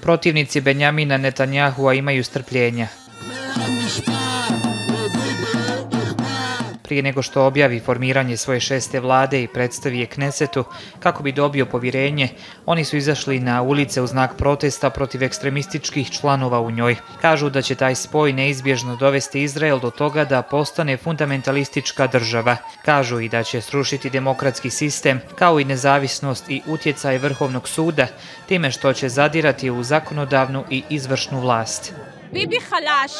Protivnici Benjamina Netanjahua imaju strpljenja. prije nego što objavi formiranje svoje šeste vlade i predstavi je Knesetu kako bi dobio povjerenje, oni su izašli na ulice u znak protesta protiv ekstremističkih članova u njoj. Kažu da će taj spoj neizbježno dovesti Izrael do toga da postane fundamentalistička država. Kažu i da će srušiti demokratski sistem, kao i nezavisnost i utjecaj Vrhovnog suda, time što će zadirati u zakonodavnu i izvršnu vlast. ביבי חלש,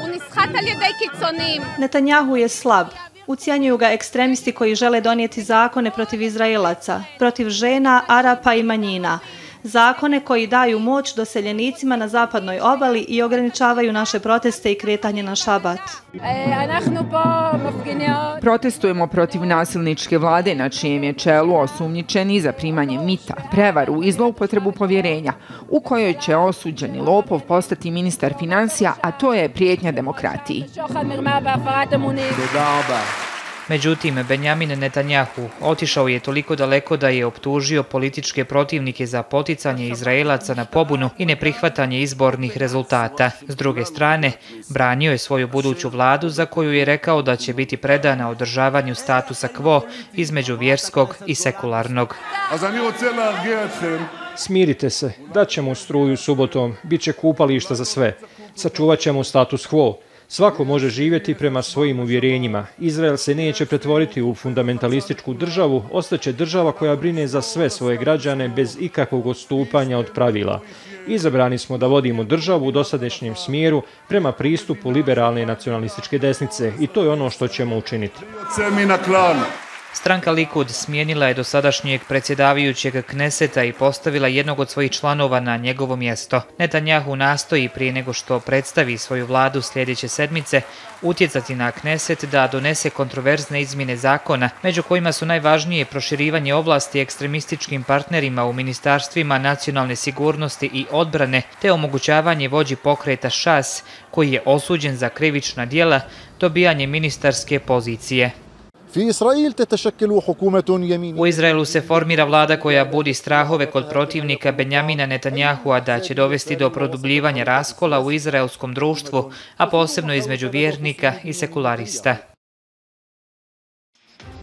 הוא נסחט על ידי קיצונים. נתניהו je slab, Ucijanjuju ga ekstremisti koji žele donijeti zakone protiv Izraelaca, protiv žena, Arapa i manjina. Zakone koji daju moć doseljenicima na zapadnoj obali i ograničavaju naše proteste i kretanje na šabat. Protestujemo protiv nasilničke vlade na čijem je čelu osumnjičeni za primanje mita, prevaru i zloupotrebu povjerenja, u kojoj će osuđeni Lopov postati ministar financija, a to je prijetnja demokratiji. Međutim, Benjamin Netanjahu otišao je toliko daleko da je optužio političke protivnike za poticanje Izraelaca na pobunu i neprihvatanje izbornih rezultata. S druge strane, branio je svoju buduću vladu za koju je rekao da će biti predana održavanju statusa quo između vjerskog i sekularnog. Smirite se, daćemo struju subotom, bit će kupališta za sve. Sačuvat ćemo status quo. Svako može živjeti prema svojim uvjerenjima. Izrael se neće pretvoriti u fundamentalističku državu, ostaće država koja brine za sve svoje građane bez ikakvog odstupanja od pravila. Izabrani smo da vodimo državu u dosadešnjem smjeru prema pristupu liberalne nacionalističke desnice i to je ono što ćemo učiniti. Stranka Likud smijenila je dosadašnjeg predsjedavajućeg Kneseta i postavila jednog od svojih članova na njegovo mjesto. Netanjahu nastoji prije nego što predstavi svoju vladu sljedeće sedmice utjecati na Kneset da donese kontroverzne izmjene zakona, među kojima su najvažnije proširivanje oblasti ekstremističkim partnerima u ministarstvima nacionalne sigurnosti i odbrane, te omogućavanje vođi pokreta ŠAS, koji je osuđen za krivična dijela, dobijanje ministarske pozicije. U Izraelu se formira vlada koja budi strahove kod protivnika Benjamina Netanjahua da će dovesti do produbljivanja raskola u izraelskom društvu, a posebno između vjernika i sekularista.